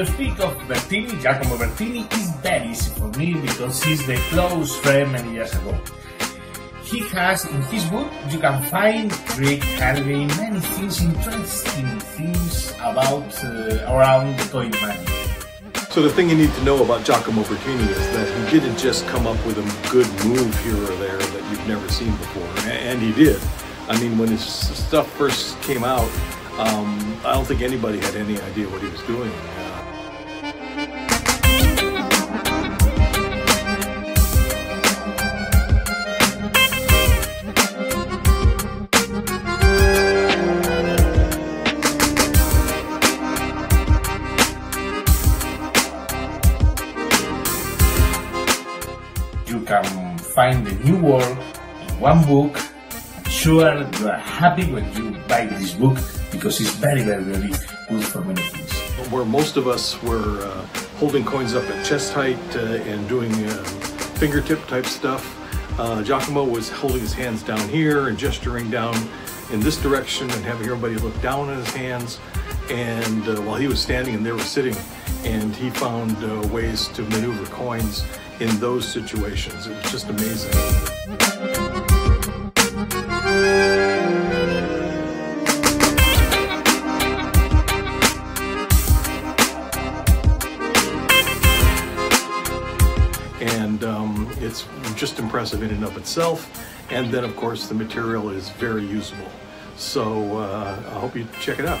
To speak of Bertini, Giacomo Bertini is very easy for me because he's the close friend many years ago. He has in his book you can find Rick Harvey many things interesting things about uh, around the money. So the thing you need to know about Giacomo Bertini is that he didn't just come up with a good move here or there that you've never seen before, and he did. I mean, when his stuff first came out, um, I don't think anybody had any idea what he was doing. Can find the new world in one book. I'm sure you are happy when you buy this book because it's very, very, very good for many things. Where most of us were uh, holding coins up at chest height uh, and doing uh, fingertip type stuff, uh, Giacomo was holding his hands down here and gesturing down in this direction and having everybody look down at his hands. And uh, while he was standing and they were sitting, and he found uh, ways to maneuver coins in those situations. It was just amazing. and um, it's just impressive in and of itself. And then, of course, the material is very usable. So uh, I hope you check it out.